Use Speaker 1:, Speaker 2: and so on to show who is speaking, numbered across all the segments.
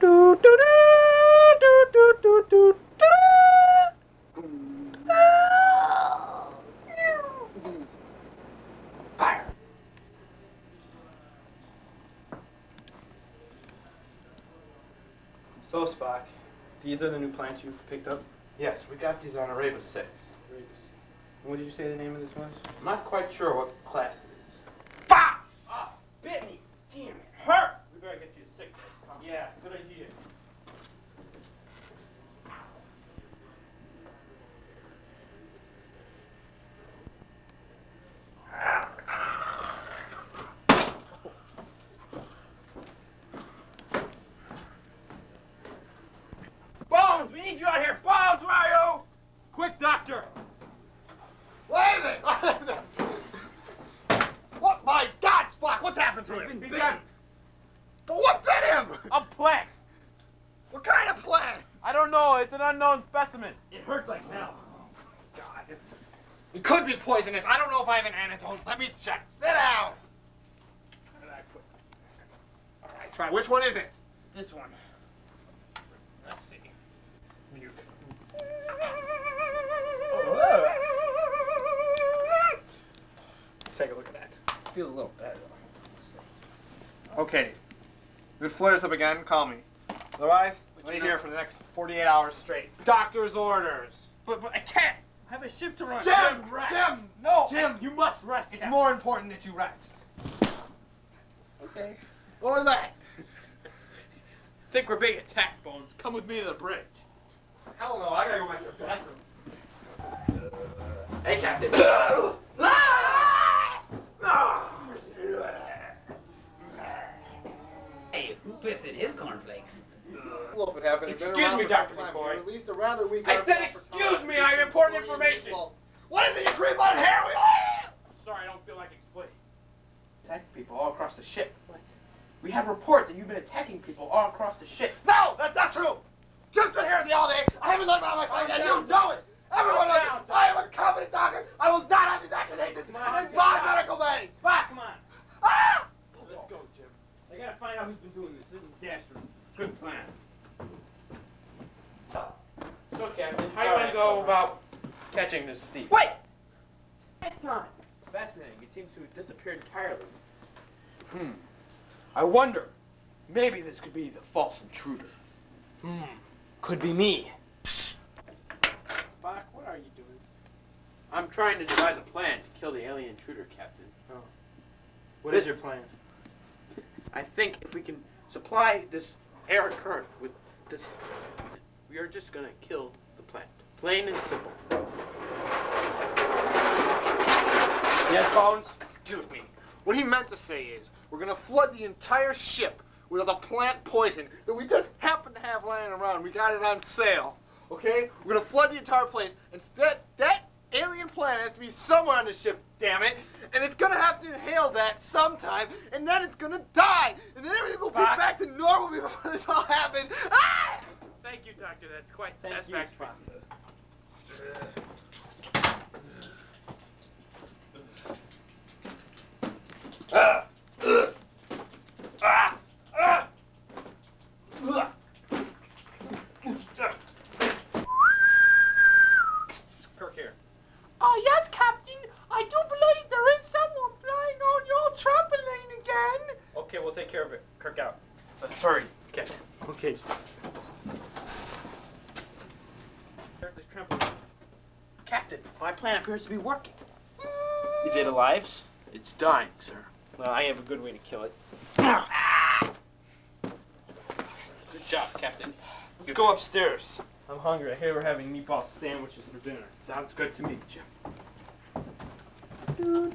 Speaker 1: Fire!
Speaker 2: So, Spock, these are the new plants you've picked up?
Speaker 1: Yes, we got these on Arabus 6.
Speaker 2: What did you say the name of this was?
Speaker 1: I'm not quite sure what class it is.
Speaker 2: Fuck! Ah, bit me! Damn, it hurts! We better get you a sick bay. Yeah, good idea. Bones, we need you out here. Bones? Quick, doctor!
Speaker 3: Wait a minute! what? My God, Spock, what's happened to him?
Speaker 2: He's
Speaker 3: He's
Speaker 2: bitten.
Speaker 3: But what bit him?
Speaker 2: A plant!
Speaker 3: What kind of plant?
Speaker 2: I don't know. It's an unknown specimen. It hurts like hell.
Speaker 3: God, it, it could be poisonous. I don't know if I have an antidote. Let me check. Sit down. I put- All right, try. Which one is it?
Speaker 2: This one.
Speaker 3: Let's see. Mute. Let's oh. take a look at that.
Speaker 2: Feels a little better.
Speaker 3: Okay. If it flares up again, call me. Otherwise, wait here for the next 48 hours straight. Doctor's orders.
Speaker 2: But, but I can't. I have a ship to run.
Speaker 3: Jim!
Speaker 2: rest.
Speaker 3: Jim! No!
Speaker 2: Jim, you must rest.
Speaker 3: It's
Speaker 2: Captain.
Speaker 3: more important that you rest. Okay. What was that?
Speaker 2: Think we're being attacked, Bones. Come with me to the bridge.
Speaker 3: Hell no, I gotta go back to the bathroom.
Speaker 1: Hey, Captain.
Speaker 4: Hey, who pissed in his cornflakes?
Speaker 3: Well, if it happened, it'd been
Speaker 2: Excuse me, Dr.
Speaker 3: time.
Speaker 2: McCoy.
Speaker 3: At least a rather weak
Speaker 2: I said
Speaker 3: for
Speaker 2: excuse me, I have important information.
Speaker 3: people. What is it, you creep on hair? We- oh,
Speaker 2: Sorry, I don't feel like explaining.
Speaker 1: Attacking people all across the ship. What? We have reports that you've been attacking people all across the ship.
Speaker 3: No, that's not true. Jim's been here the all day. I haven't let him out of my sight, and you know it. Everyone knows it. I am a competent doctor. I will not have these accusations in my medical veins.
Speaker 2: Spock, come on.
Speaker 3: Ah!
Speaker 2: Let's go, Jim. I gotta find out who's been doing this. This is Dastardly. Good plan.
Speaker 1: So, Captain, how do you want to go about catching this thief?
Speaker 2: Wait! It's gone.
Speaker 1: Fascinating. It seems to have disappeared entirely.
Speaker 2: Hmm.
Speaker 1: I wonder. Maybe this could be the false intruder.
Speaker 2: Hmm. Could be me. Spock, what are you doing?
Speaker 1: I'm trying to devise a plan to kill the alien intruder, Captain. Oh.
Speaker 2: What is your plan?
Speaker 1: I think if we can supply this air current with this, we are just gonna kill the plant. Plain and simple.
Speaker 2: Yes, Bones?
Speaker 3: Excuse me. What he meant to say is, we're gonna flood the entire ship with the plant poison that we just happen to have lying around. We got it on sale. Okay? We're gonna flood the entire place. Instead, that alien plant has to be somewhere on the ship, damn it. And it's gonna have to inhale that sometime, and then it's gonna die. And then everything will
Speaker 2: Spock.
Speaker 3: be back to normal before this all happened. Ah!
Speaker 1: Thank you, Doctor. That's quite
Speaker 2: Thank you,
Speaker 1: satisfactory.
Speaker 2: Spock. Okay, we'll take care of it. Kirk out.
Speaker 1: Uh, Let's hurry, Captain.
Speaker 2: Okay.
Speaker 1: Captain, my plan appears to be working.
Speaker 2: Is it alive?
Speaker 1: It's dying, sir.
Speaker 2: Well, I have a good way to kill it.
Speaker 1: Good job, Captain.
Speaker 2: Let's go upstairs. I'm hungry. I hear we're having meatball sandwiches for dinner.
Speaker 1: Sounds good to me, Jim.
Speaker 5: And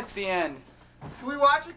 Speaker 5: that's the end.
Speaker 3: Can we watch it?